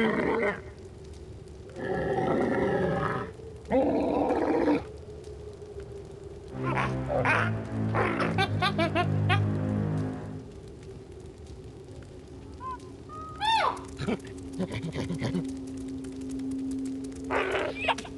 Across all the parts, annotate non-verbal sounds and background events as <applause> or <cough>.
Oh, yeah. <laughs>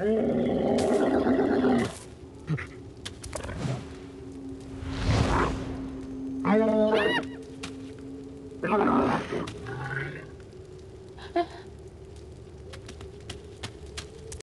Mm-hmm. えっ